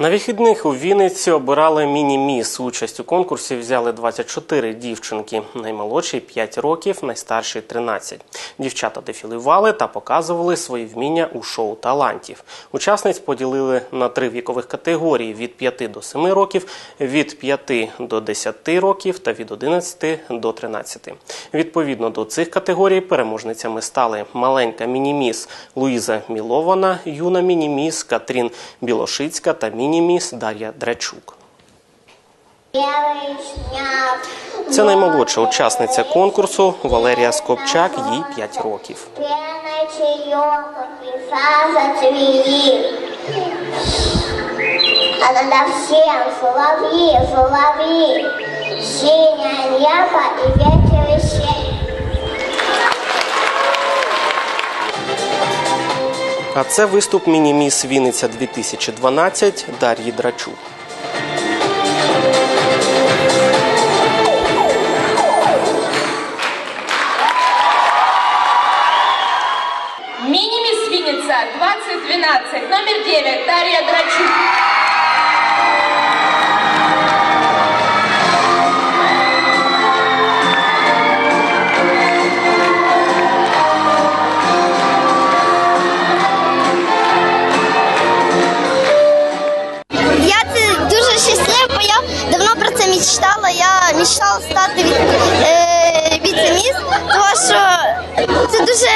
На вихідних у Вінниці обирали міні-міс. Участь у конкурсі взяли 24 дівчинки. Наймолодшій 5 років, найстаршій 13. Дівчата дефілювали та показували свої вміння у шоу талантів. Учасниць поділили на три вікових категорії: від 5 до 7 років, від 5 до 10 років та від 11 до 13. Відповідно до цих категорій переможницями стали маленька міні-міс Луїза Мілована, юна міні-міс Катрін Білошицька та міні-міс Дар'я Драчук. Це наймолодша учасниця конкурсу Валерія Скопчак, їй 5 років. А надо всем соловьи, соловьи, Синее небо и ветер А це виступ міні-міс Вінниця 2012 Дар'ї Драчук. Мини-мисс Винница 2012, номер 9, Дарья мечтала. Я мечтала стати від, е, віце-міс, тому що це дуже